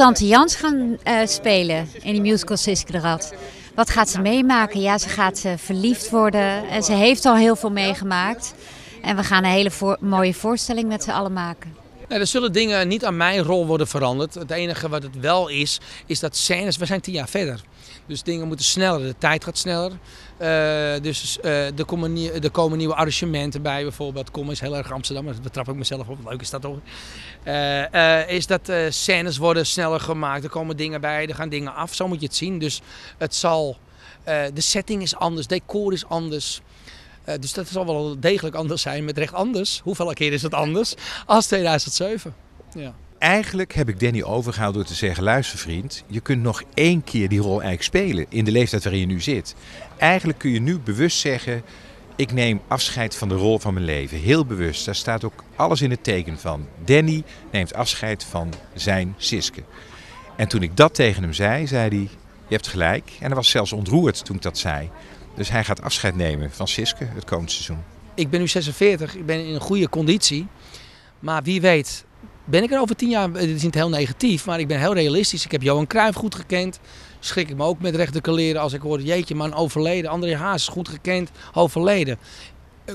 Tante Jans gaan eh, spelen in die musical Siske de. Wat gaat ze meemaken? Ja, ze gaat uh, verliefd worden en ze heeft al heel veel meegemaakt. En we gaan een hele mooie voorstelling met z'n allen maken. Nou, er zullen dingen niet aan mijn rol worden veranderd. Het enige wat het wel is, is dat scènes, we zijn tien jaar verder. Dus dingen moeten sneller, de tijd gaat sneller. Uh, dus uh, er, komen er, komen nieuwe arrangementen bij, bijvoorbeeld. Kom is heel erg Amsterdam, dat betrap ik mezelf op. Leuk is dat toch? Uh, is dat scènes worden sneller gemaakt, er komen dingen bij, er gaan dingen af. Zo moet je het zien. Dus het zal, de setting is anders, decor is anders. Uh, dus dat zal wel degelijk anders zijn met recht anders. Hoeveel keer is het anders? Als 2007. Ja. Eigenlijk heb ik Danny overgehaald door te zeggen: luister vriend, je kunt nog één keer die rol eigenlijk spelen in de leeftijd waarin je nu zit. Eigenlijk kun je nu bewust zeggen: ik neem afscheid van de rol van mijn leven. Heel bewust. Daar staat ook alles in het teken van. Danny neemt afscheid van zijn Siske. En toen ik dat tegen hem zei, zei hij: je hebt gelijk. En hij was zelfs ontroerd toen ik dat zei. Dus hij gaat afscheid nemen van Siske het komend seizoen. Ik ben nu 46, ik ben in een goede conditie. Maar wie weet, ben ik er over tien jaar, het is niet heel negatief, maar ik ben heel realistisch. Ik heb Johan Cruijff goed gekend. Schrik ik me ook met rechte kaleren als ik hoor, jeetje man, overleden. André Haas goed gekend, overleden.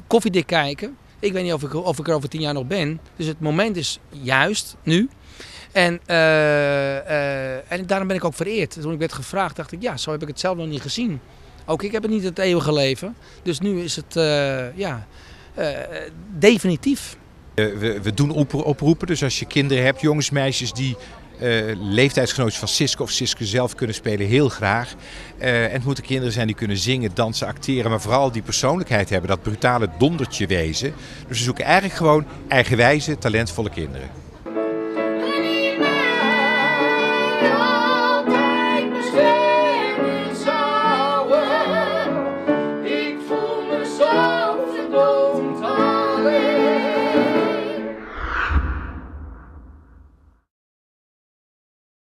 Koffiedik kijken. Ik weet niet of ik, of ik er over tien jaar nog ben. Dus het moment is juist, nu. En, uh, en daarom ben ik ook vereerd. Toen ik werd gevraagd, dacht ik, ja, zo heb ik het zelf nog niet gezien. Ook ik heb het niet het eeuwige leven. Dus nu is het uh, ja, uh, definitief. Uh, we, we, doen op, oproepen. Dus als je kinderen hebt, jongens, meisjes die leeftijdsgenootjes van Siske of Siske zelf kunnen spelen, heel graag. en het moeten kinderen zijn die kunnen zingen, dansen, acteren, maar vooral die persoonlijkheid hebben, dat brutale dondertje wezen. Dus we zoeken eigenlijk gewoon eigenwijze, talentvolle kinderen.